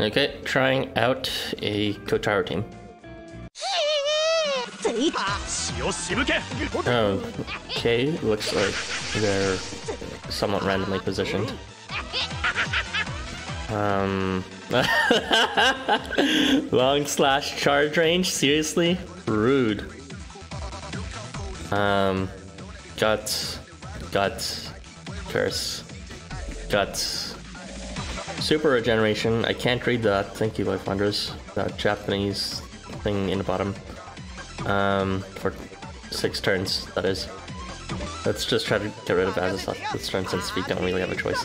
Okay, trying out a Kotaro team. Oh, okay, looks like they're somewhat randomly positioned. Um, long slash charge range, seriously? Rude. Um, guts, guts, curse, guts. Super regeneration. I can't read that. Thank you, Lifewonders. That Japanese thing in the bottom. Um, for six turns, that is. Let's just try to get rid of Azathoth this turn since we don't really have a choice.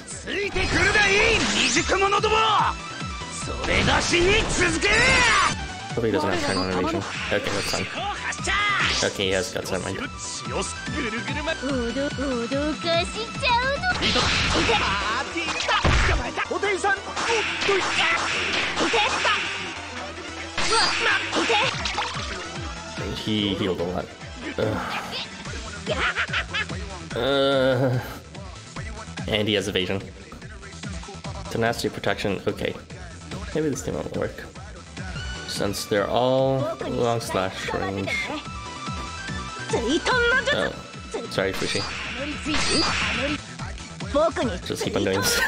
Hope he doesn't have turn on Okay, that's fine. Okay, he has got never mind. mind. He healed a lot. uh, and he has evasion. Tenacity protection, okay. Maybe this team won't work. Since they're all long slash range. Oh. Sorry, Fushi. Just keep on doing this.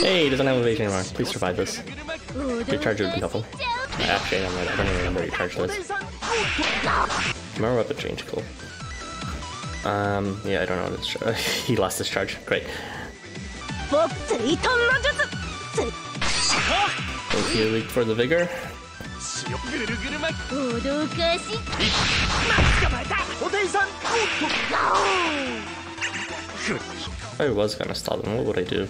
Hey, doesn't have evasion anymore. Please survive this. Recharge would be helpful. Actually, I'm right. I don't even remember recharge this. Remember about the change, cool. Um, yeah, I don't know. This he lost his charge. Great. Thank you, Leak, for the vigor. I was gonna stop them, what would I do?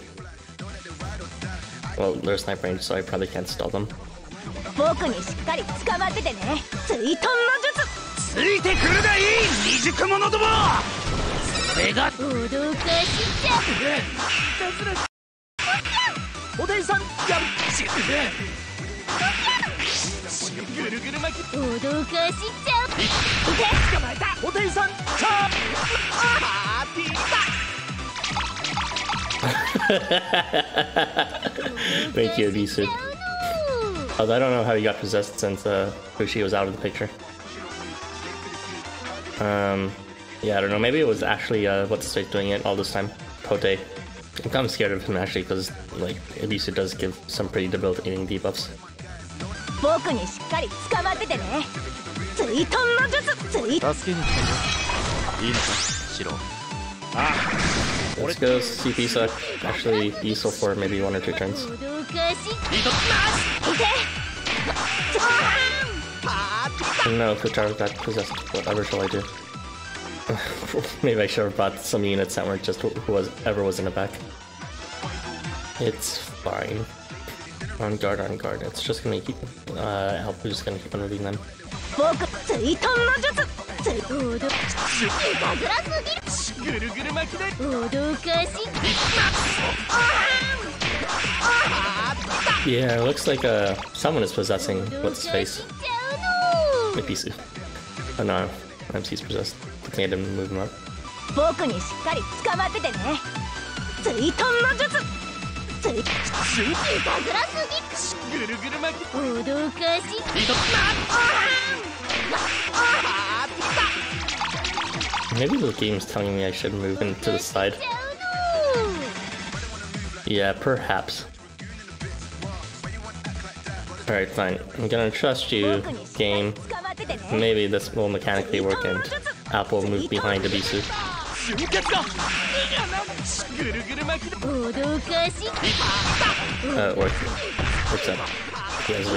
Well, they're sniper range, so I probably can't stop them. 僕にしっかり捕まっててね追遁の術ついてくるがいい未熟者どもそれが脅かしちゃうおでんさんジャンシュぐるぐる巻き脅かしちゃういて捕まえたおでんさんチャーパーティーだ Thank you, Ebisu. Although I don't know how he got possessed since uh, was out of the picture. Um, yeah, I don't know. Maybe it was actually uh, what's his doing it all this time, Pote. I'm kind of scared of him actually because like Ebisu does give some pretty debilitating debuffs. Let's go CP suck. Uh, actually, diesel for maybe one or two turns. No, Kutar got possessed. Whatever shall I do? maybe I should have bought some units that weren't just whoever was in the back. It's fine. On guard, on guard. It's just gonna keep. Uh, help. We're just gonna keep on moving them. ぐるぐる巻きで脅かし Yeah, it looks like uh, someone is possessing what's his face. Mipisu. Oh no, MC's possessed. I need to move him up. Maybe the game's telling me I should move into the side. Yeah, perhaps. Alright, fine. I'm gonna trust you, game. Maybe this will mechanically work and Apple move behind Ebisu. Uh, it worked. What's up? He has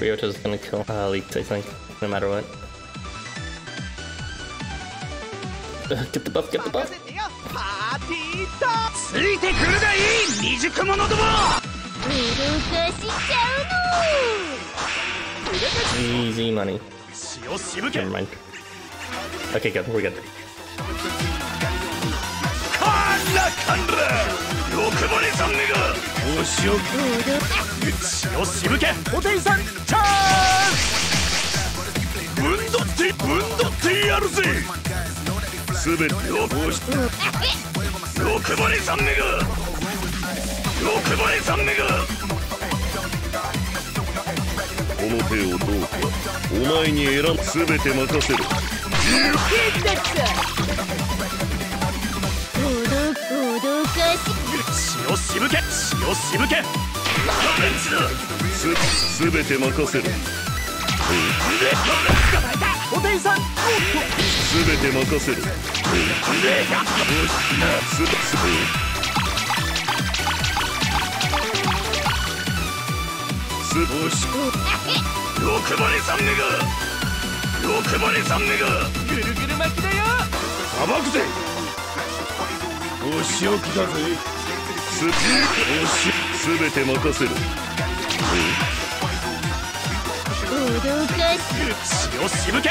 Ryota's gonna kill uh, Leaked, I think, no matter what. キャットパスキットパパーティーだついてくるがいい未熟者どもブルしちゃうの Easy money Never mind Okay good, we're good なかんださんねがしぶけおてんさんチャンスぶんどってぶんどってやるぜすべてをし欲張りさんめが欲張りさんめがこの手をどうかお前に選ぶすべて任せかし血をしぶけ血をしぶけすすべて任せおさん全て任せるすぼし六バぐるぐる巻きだよさばくぜお仕置きだぜすおして任せるかし血をしぶけ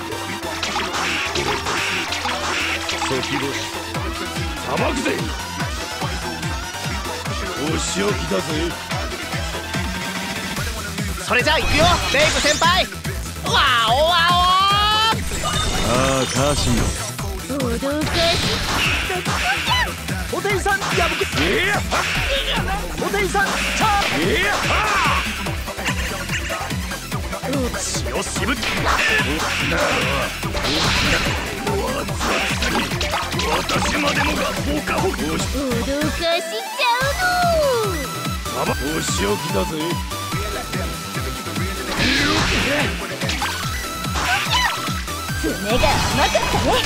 しさばくぜお仕置きだぜそれじゃあ行くよレイ先輩わおわおあーよかしおてさんやぶおてさんをしぶきな私までもがほかほかし脅かしちゃうのあばお仕置きだぜ爪が甘かったね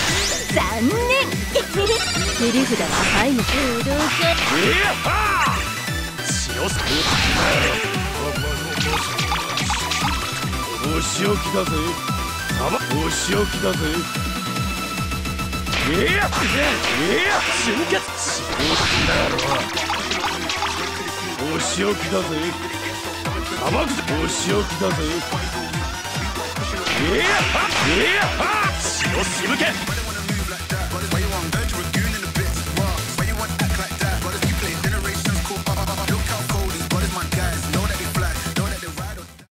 残念切り札は入るに驚かいやは塩さお仕置きだぜお仕置きだぜえやえや純血死亡したお仕置きだぜお仕置きだぜえやえや血をしぶけ